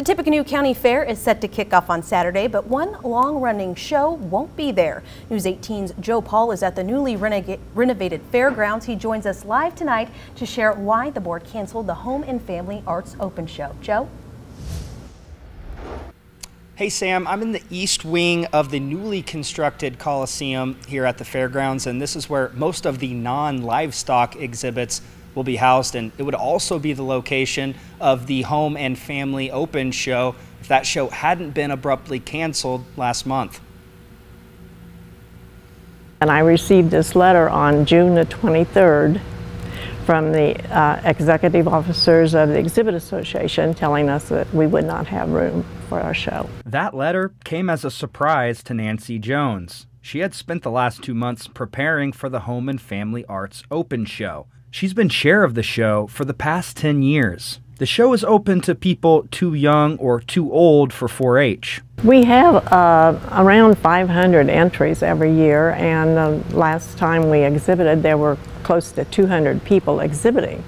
The Tippecanoe County Fair is set to kick off on Saturday, but one long-running show won't be there. News 18's Joe Paul is at the newly renovated fairgrounds. He joins us live tonight to share why the board canceled the Home and Family Arts Open Show. Joe? Hey Sam, I'm in the east wing of the newly constructed Coliseum here at the fairgrounds, and this is where most of the non livestock exhibits will be housed, and it would also be the location of the Home and Family Open show if that show hadn't been abruptly canceled last month. And I received this letter on June the 23rd from the uh, executive officers of the Exhibit Association telling us that we would not have room for our show. That letter came as a surprise to Nancy Jones. She had spent the last two months preparing for the Home and Family Arts Open Show, She's been chair of the show for the past 10 years. The show is open to people too young or too old for 4 H. We have uh, around 500 entries every year, and the last time we exhibited, there were close to 200 people exhibiting.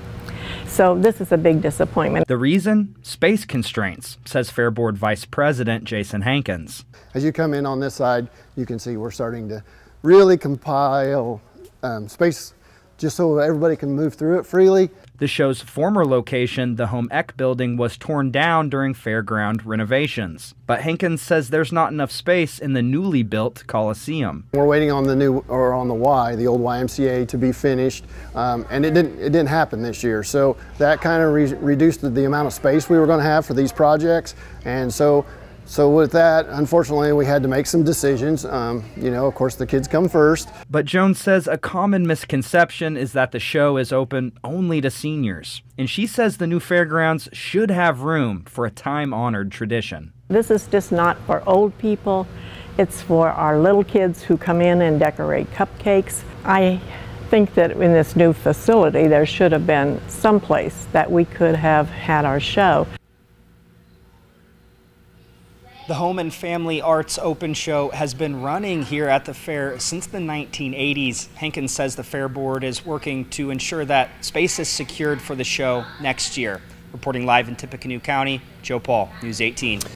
So this is a big disappointment. The reason? Space constraints, says Fair Board Vice President Jason Hankins. As you come in on this side, you can see we're starting to really compile um, space just so everybody can move through it freely. The show's former location, the Home Ec building, was torn down during fairground renovations. But Hankins says there's not enough space in the newly built Coliseum. We're waiting on the new, or on the Y, the old YMCA to be finished, um, and it didn't, it didn't happen this year. So that kind of re reduced the amount of space we were going to have for these projects. And so so with that, unfortunately, we had to make some decisions. Um, you know, of course, the kids come first. But Jones says a common misconception is that the show is open only to seniors. And she says the new fairgrounds should have room for a time-honored tradition. This is just not for old people. It's for our little kids who come in and decorate cupcakes. I think that in this new facility, there should have been some place that we could have had our show. The Home and Family Arts Open Show has been running here at the fair since the 1980s. Hankins says the Fair Board is working to ensure that space is secured for the show next year. Reporting live in Tippecanoe County, Joe Paul, News 18.